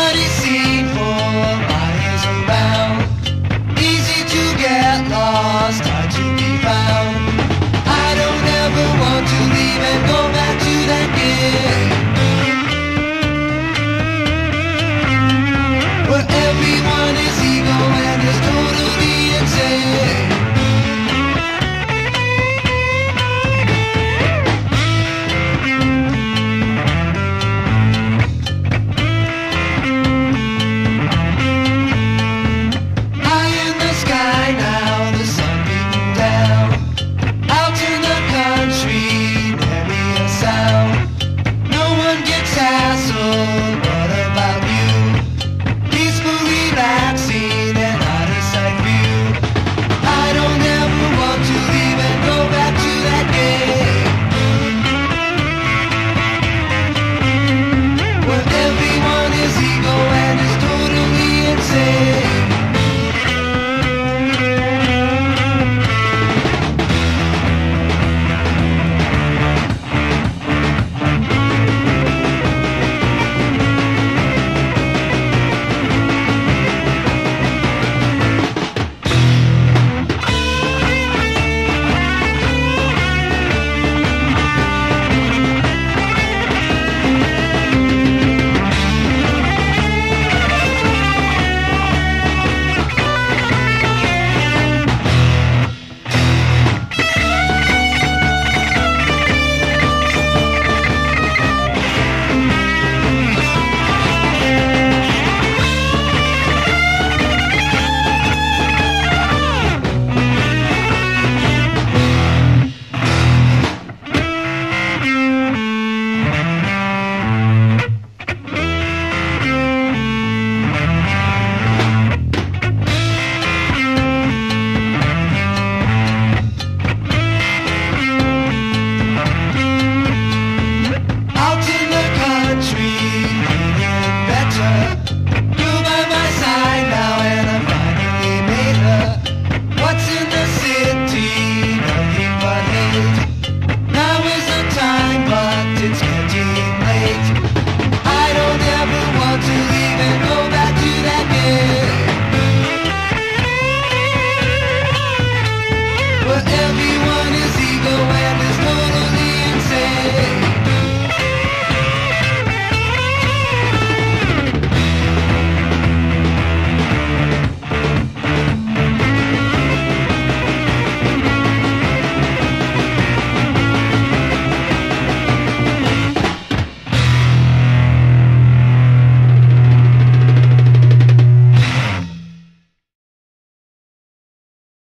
But it's